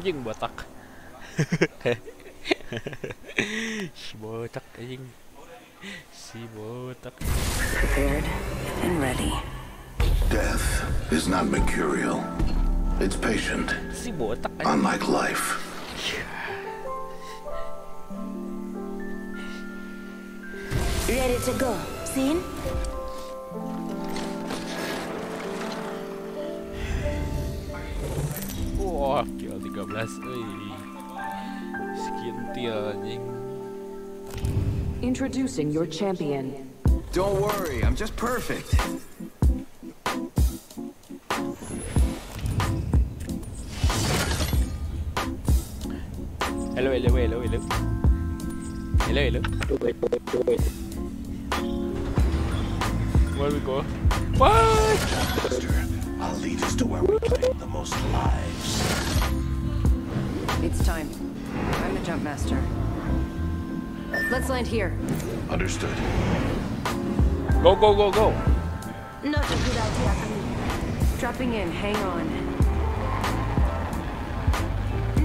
Anjing botak Si botak anjing Si botak Prepared and ready. Death is not mercurial. It's patient, Si botak anjing unlike life. Ready to go. Seen? Introducing your champion. Don't worry, I'm just perfect. Hello hello hello hello Hello hello Where we go? What? I'll lead us to where we claim the most lives. It's time. I'm the jump master. Let's land here. Understood. Go go go go Not a good idea, Camille. Dropping in, hang on.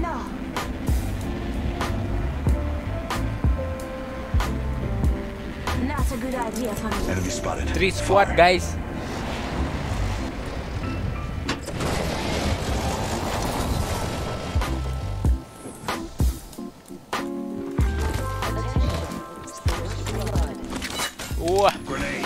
No. Not a good idea, Camille. Enemy spotted. Three squad guys Boa. Grenade.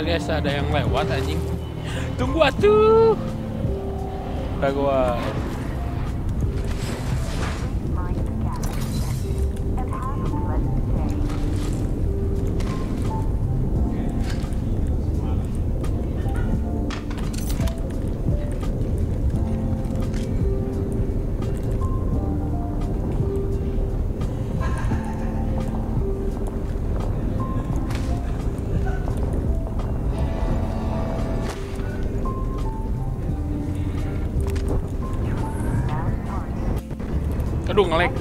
bisa ya, ada yang lewat anjing. Tunggu atuh. Kagua อล็ก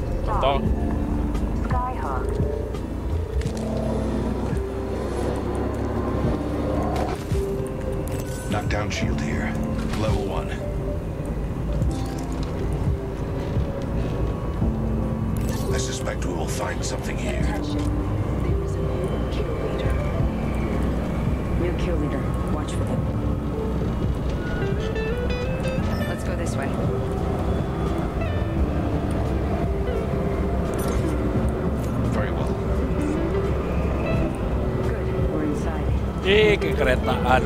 and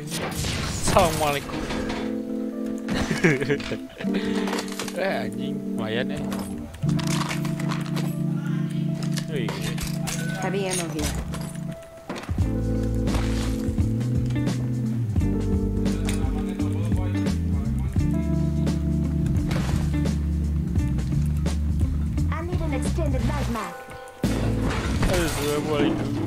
Assalamualaikum. eh anjing, lumayan eh. Wih. Heavy ammo here. I need an extended light mag. There's what I do.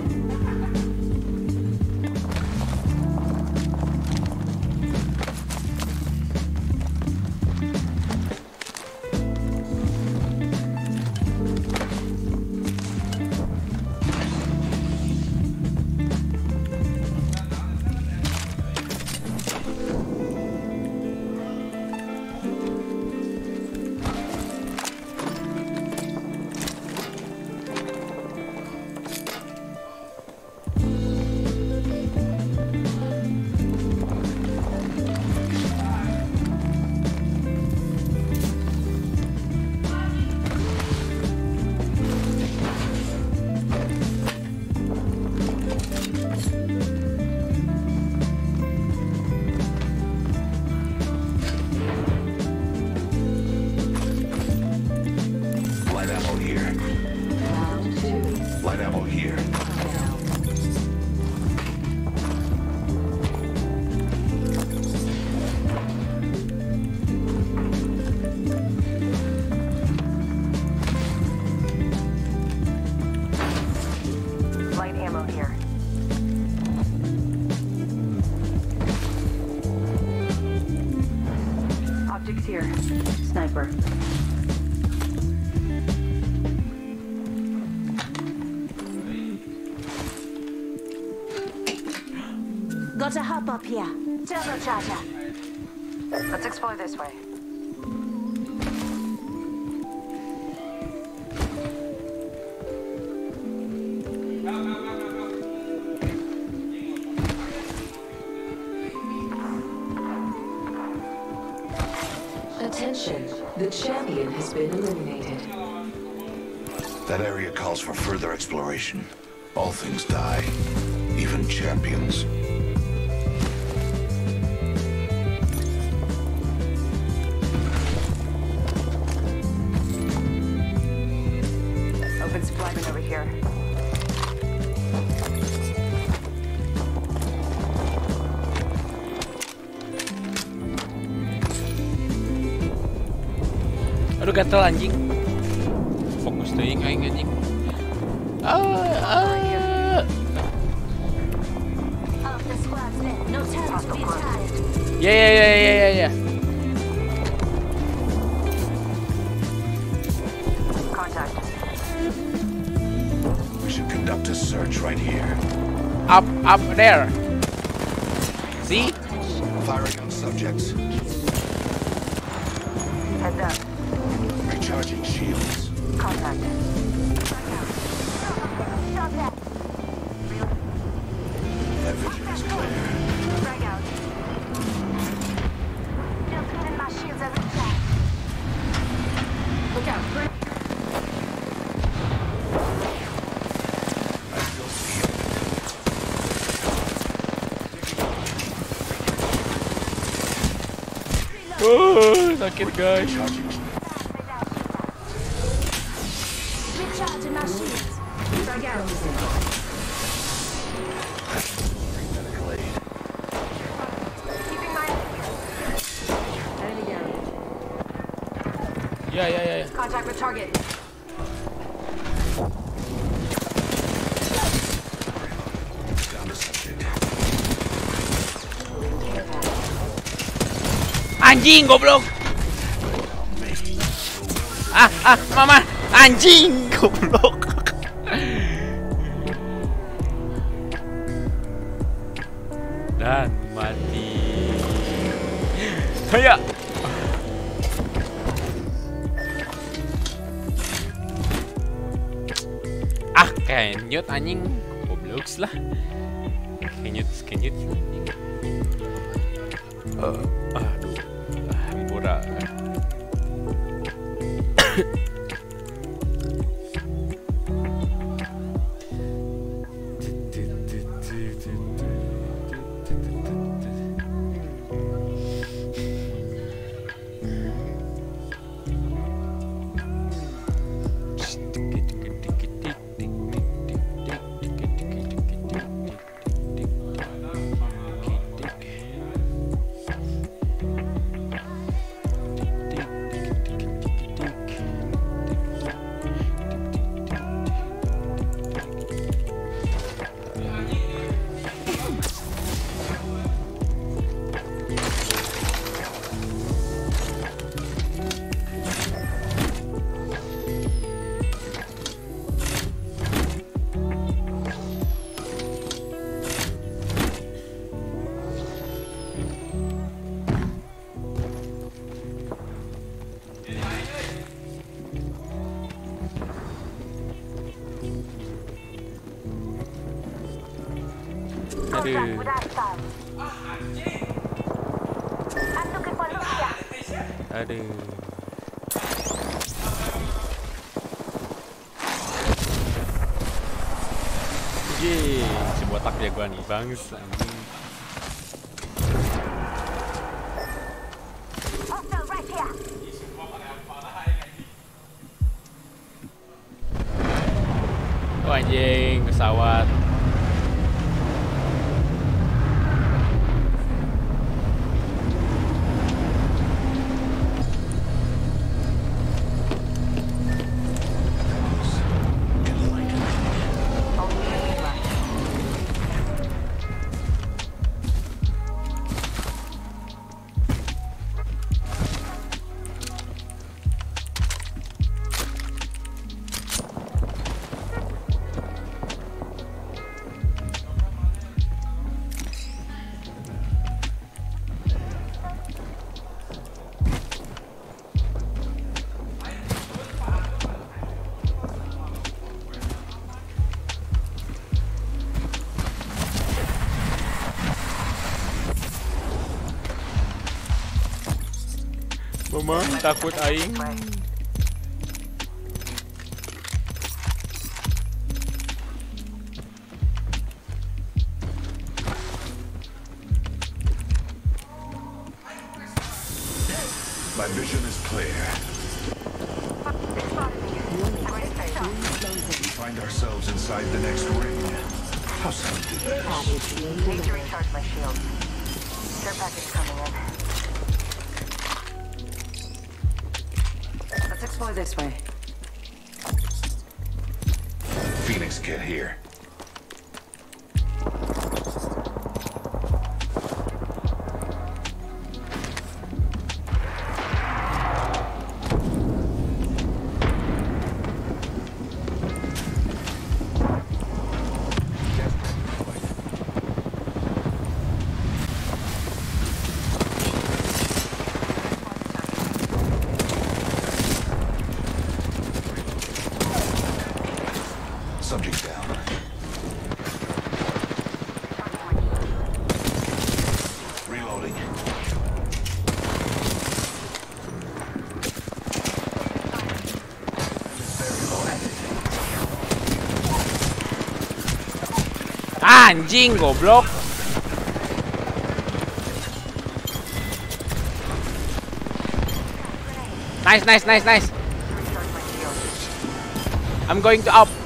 Attention, the champion has been eliminated. That area calls for further exploration. All things die, even champions. Gatel anjing. Fokus teuing aing anjing. Ah, ah. Ya ya ya ya ya ya. We should conduct a search right here. Up up there. See? Firing on subjects. Enemy down. Ya ya ya ya. Contact with target. Down to anjing goblok. Dan mati. Kayak Ah, kenyut anjing. Goblok lah. Kenyut, kenyut. anjing. Eh, aduh. Ah, Hampura. 打死。Mama takut aing. My Anjing goblok. Nice, nice, nice, nice. I'm going to up.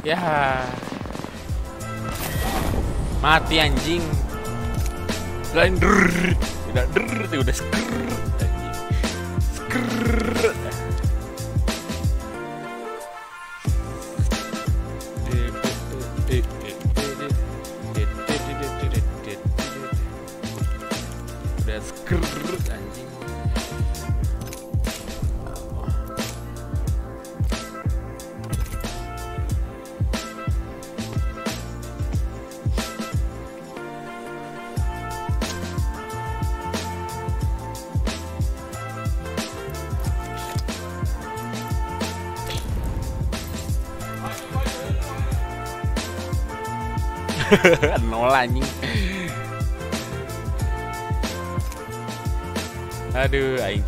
Ya. Mati anjing. Lain der. Udah der, udah sker. Anjing. Aduh, aing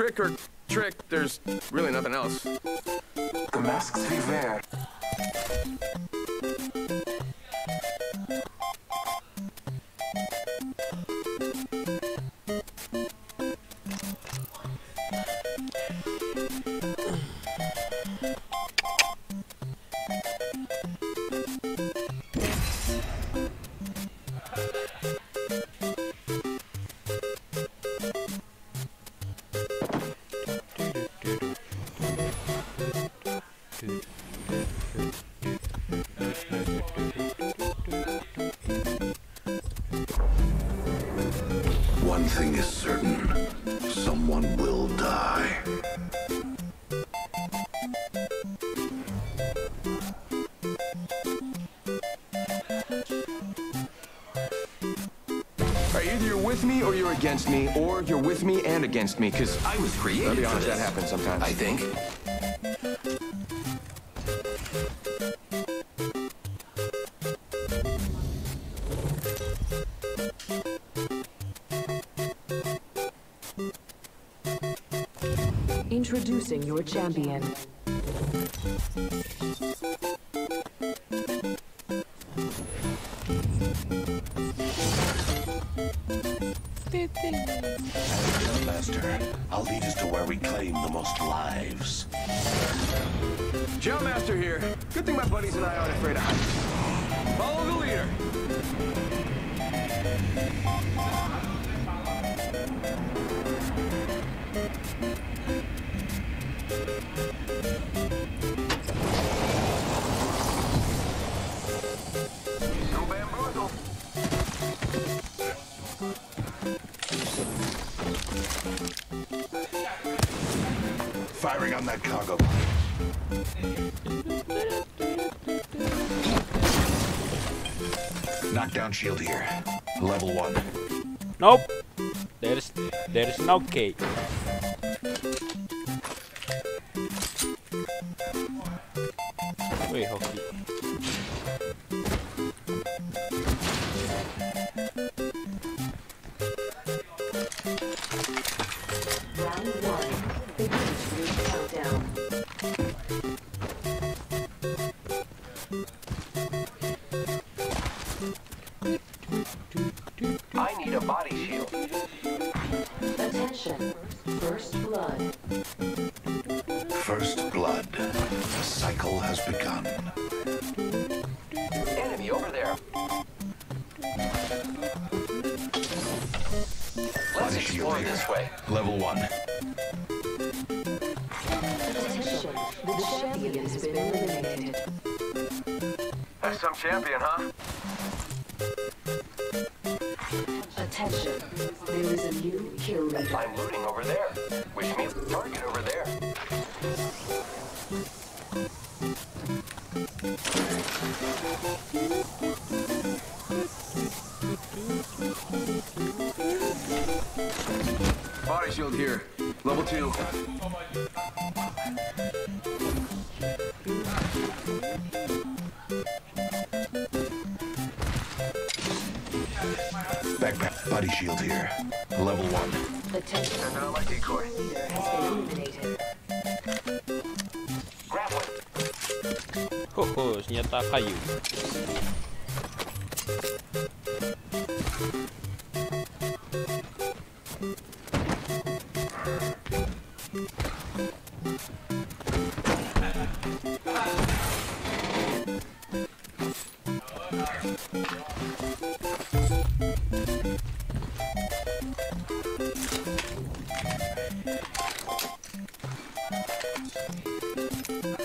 trick or trick, there's really nothing else. The masks viver. One against me, or you're with me and against me, because I was created I'll be for honest, this. that happens sometimes. I think. Introducing your champion. Afraid of heights. Follow the leader. Firing on that cargo. Knockdown shield here. Level one. Nope. There's there's no cake. Wait, hockey. Round one. Begin your countdown. 快油。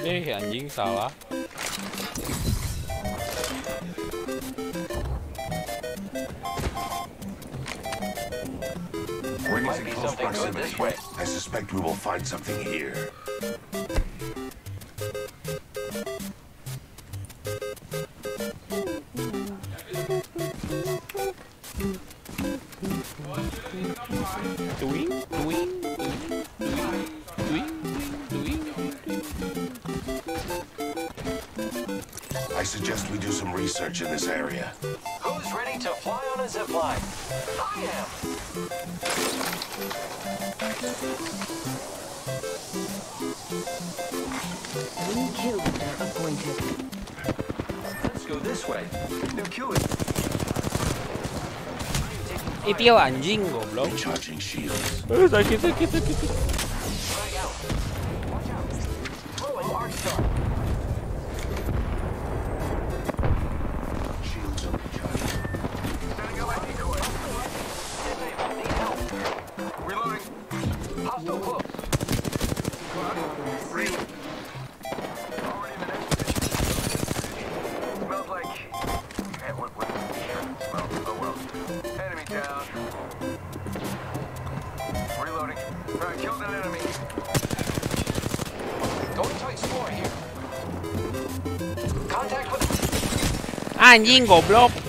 没很人少啊。find something here. I suggest we do some research in this area. Who's ready to fly on a zipline? I am! Appointed. Let's go this way. New kill it. APO 안 주인 거 블럭. anjing goblok.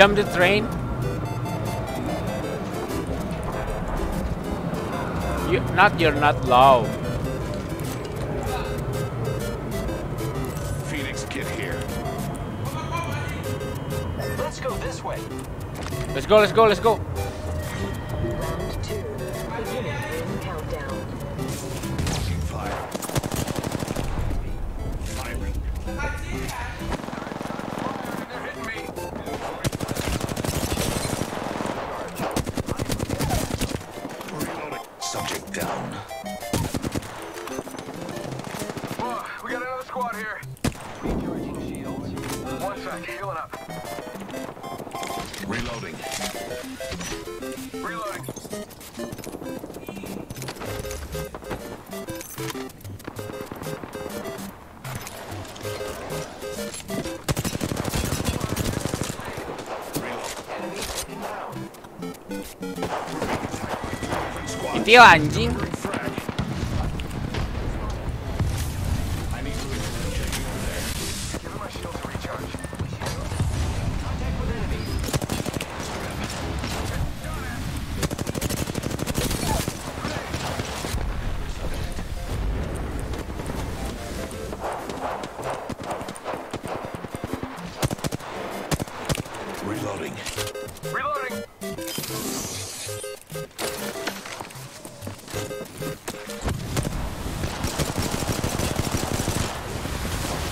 Jump the train. You not you're not low. Phoenix, get here. Let's go this way. Let's go, let's go, let's go. 掉啊你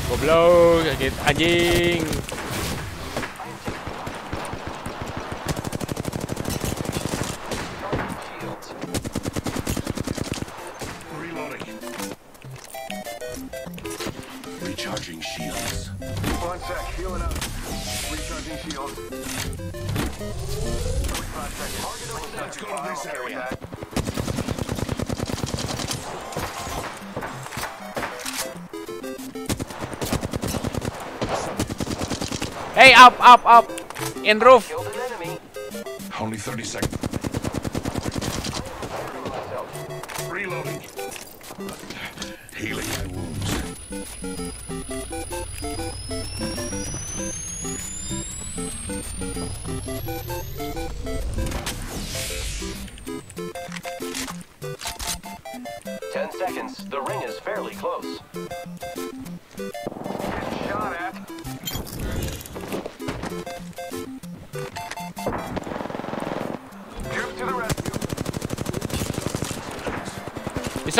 Goblok, sakit anjing. Up, up, up. In roof. Only 30 seconds.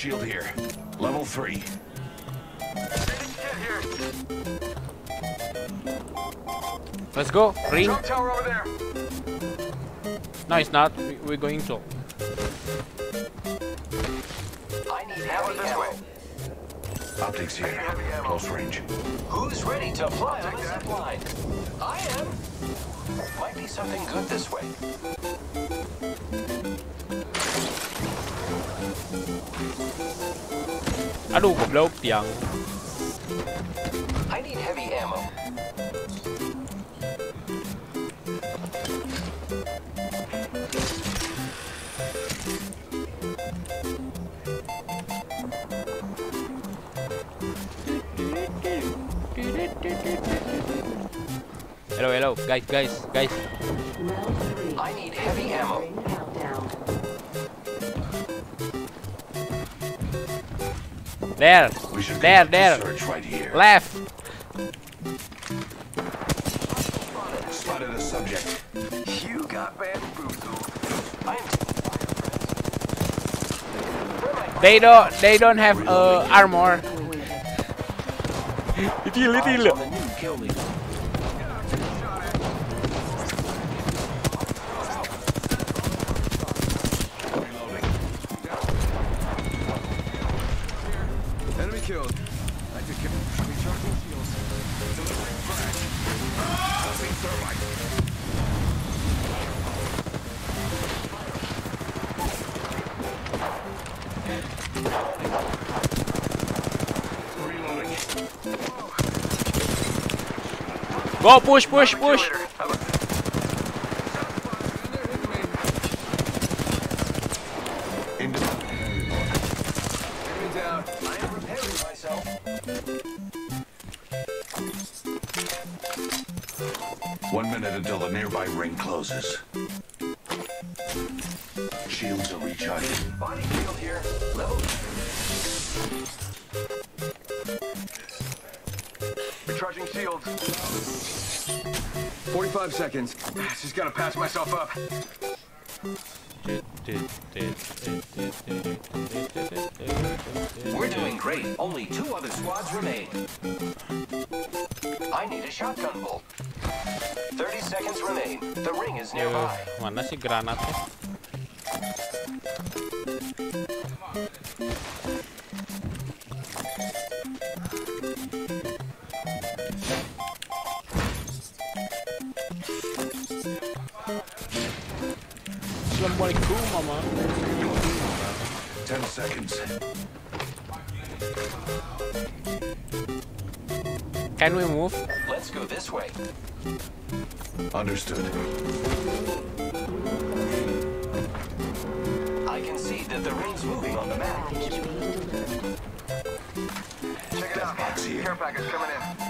Shield here. Level 3. Let's go. Ring. Tower over there. No, it's not. We- We're going to. I need How heavy about this way? Optics here. Close range. Who's ready to fly on a zip line? I am. Might be something good this way. I need heavy ammo. Hello, hello, guys, guys, guys. There, We should there, conduct a there. Search right here. Left. Spotted a subject. You got bamboozled. I am taking fire, friends. Where am I? They don't, they don't have uh, armor. Awaited. Little, little. Go, push, push, push. We're doing great. Only two other squads remain. I need a shotgun bolt. 30 seconds remain. The ring is nearby. mana sih granatnya? Islam one cool, mama. Ten seconds. Can we move? Let's go this way. Understood. I can see that the ring's moving on the map. Check it out. Care package coming in.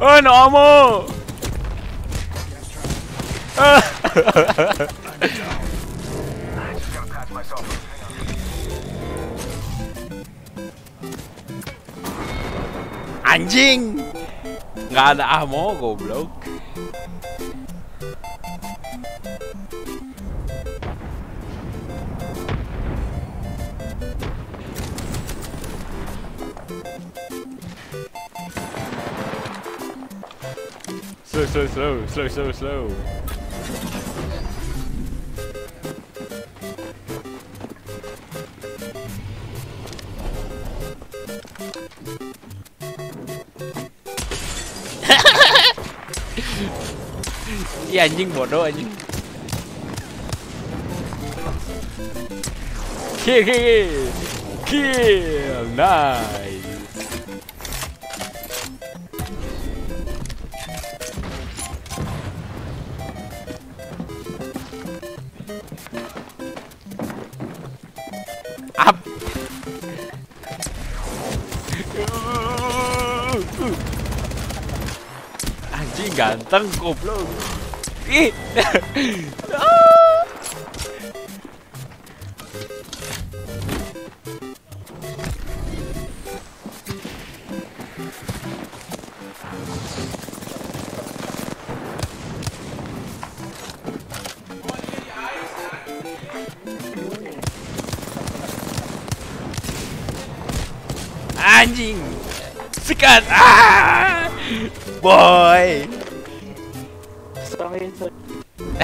ơi nó mô. Anjing nggak ada ammo goblok slow, slow, slow. Yeah, anjing bodoh anjing. Kill, kill, kill, nice. ganteng goblok. Ih.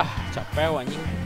Ah, capek anjing.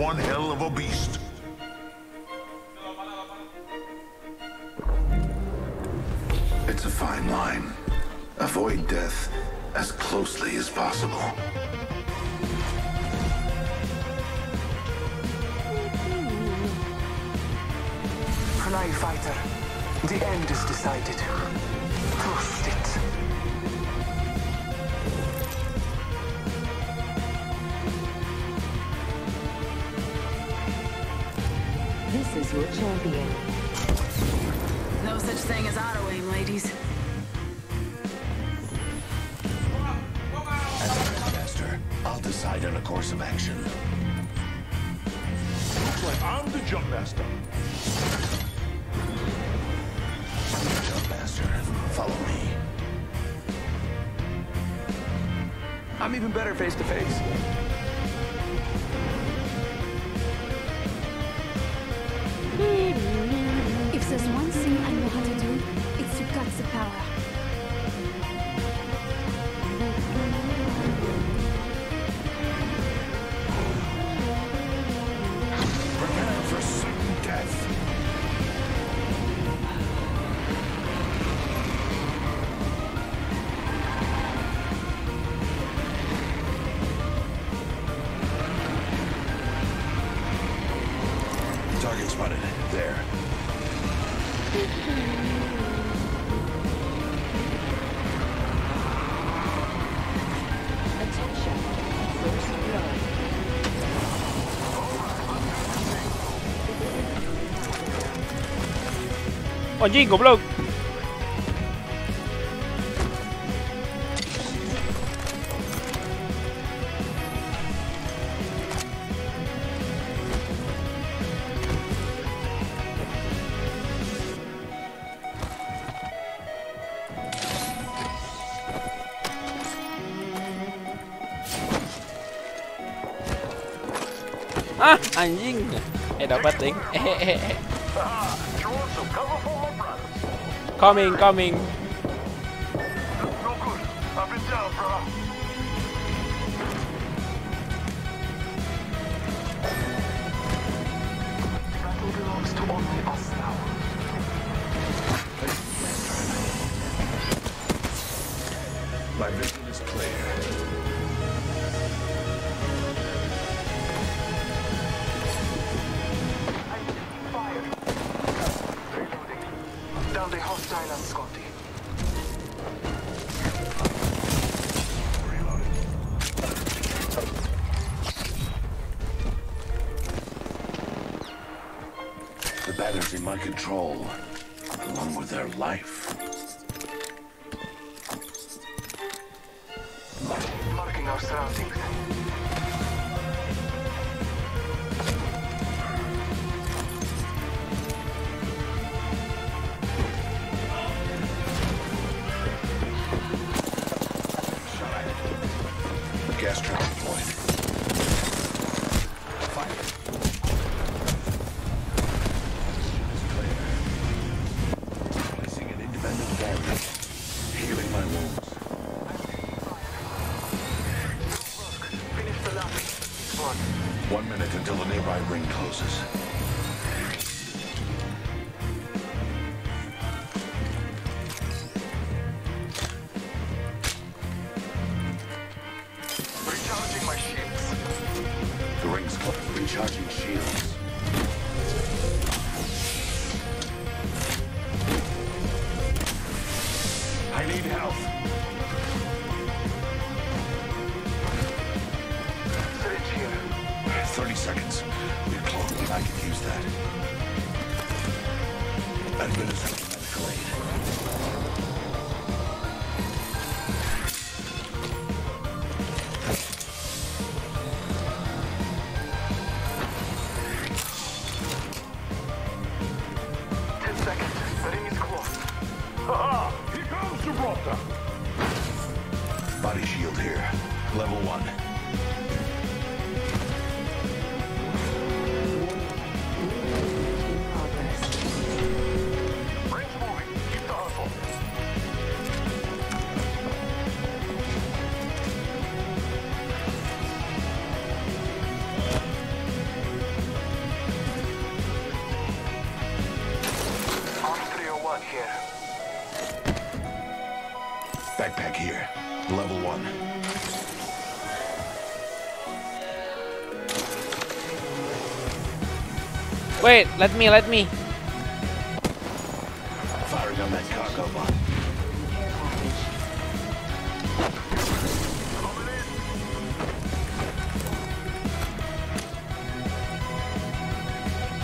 one I'm even better face to face. If there's one thing I know how to do, it's to cut the power. Anjing goblok. Ah, anjing. Eh dapat ding. Hehehe. Coming, coming. Wait, let me, let me. Firing on that cargo bot.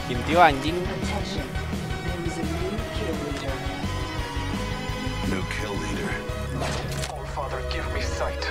Kintiu anjing. New kill leader. Allfather, give me sight.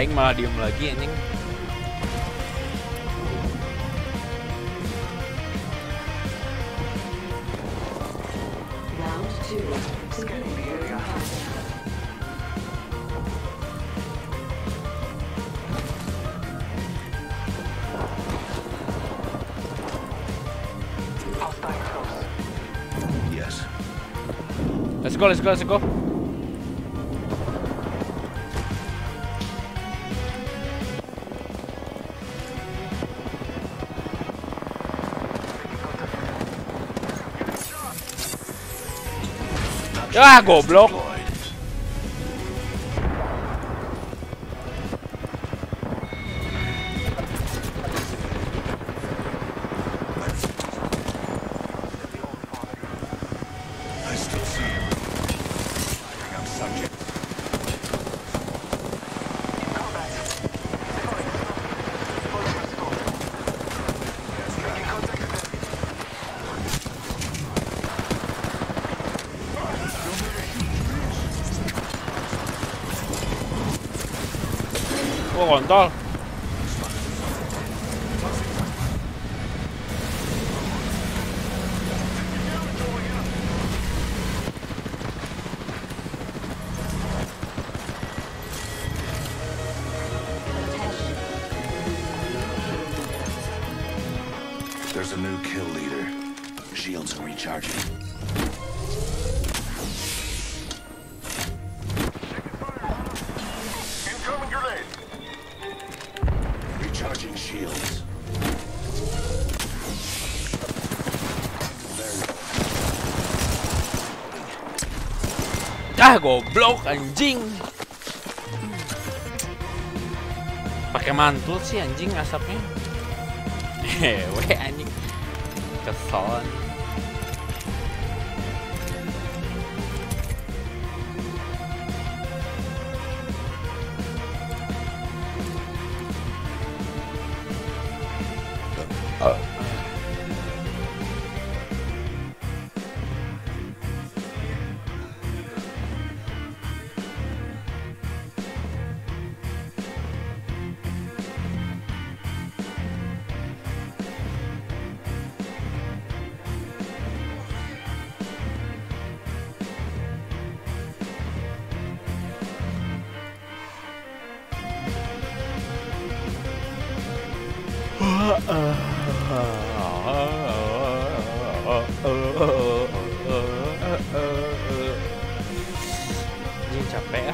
Aing malah diem lagi anjing. Let's go, let's go, let's go. Eu largou. Ah, goblok anjing. Pakai mantul sih anjing asapnya. Hehe, anjing. Kesel.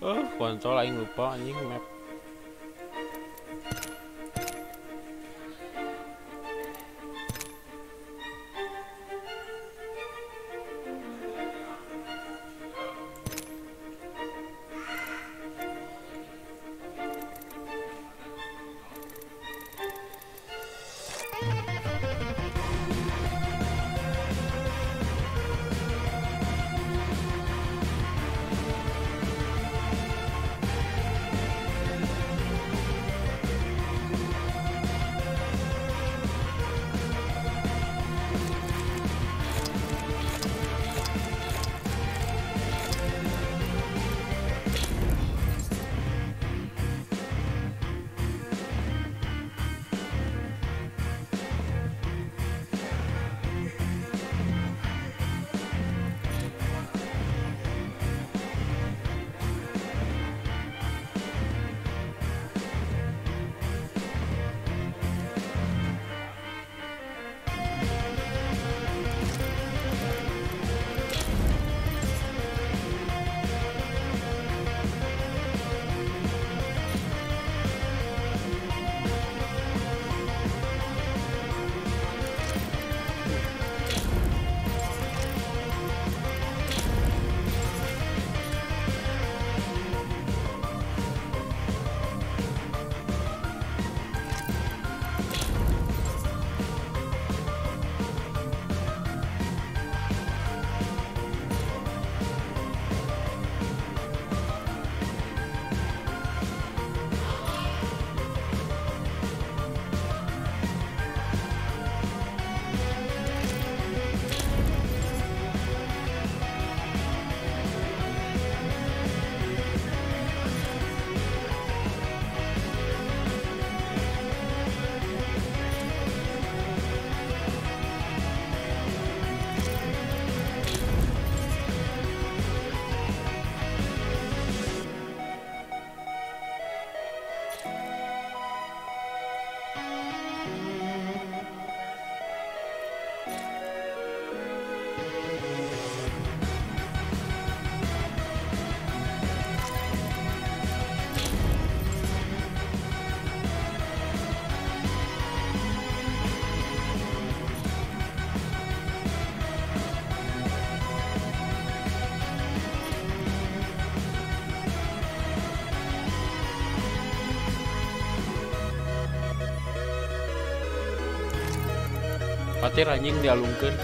Eh, konsol aing lupa anjing map. anjing dialungkan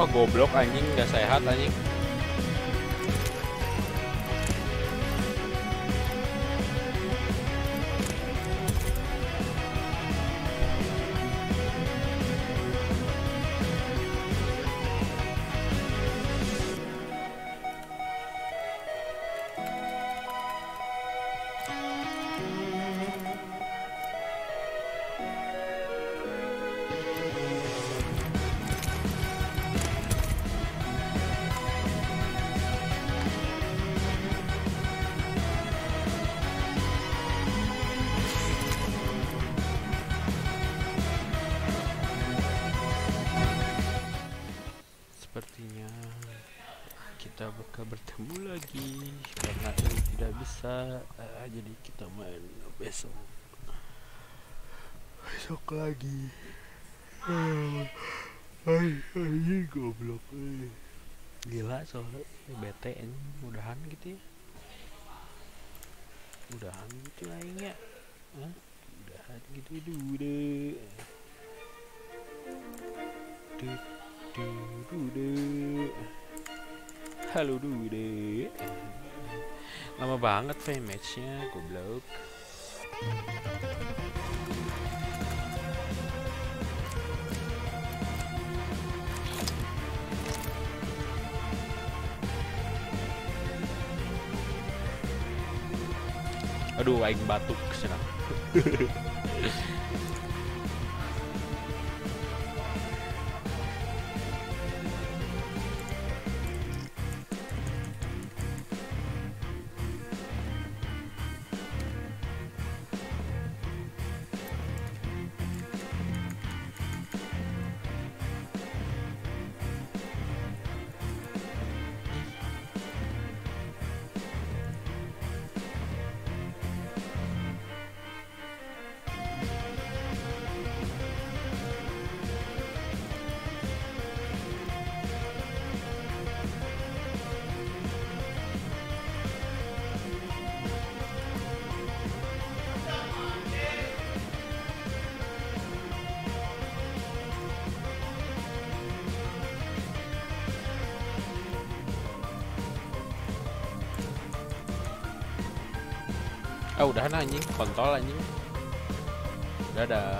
Wah goblok anjing nggak sehat anjing. Bertemu lagi. Karena ini tidak bisa eh, jadi kita main besok. Besok lagi. Ay, anjing goblok eh. Gila soalnya bete anjing mudahan gitu ya. Mudahan gitu aing ya. Hah? Mudahan gitu dulu Dut du dude Halo dude. Lama banget fame matchnya goblok. Aduh aing batuk senang Udahan anjing, kontol anjing. Dadah.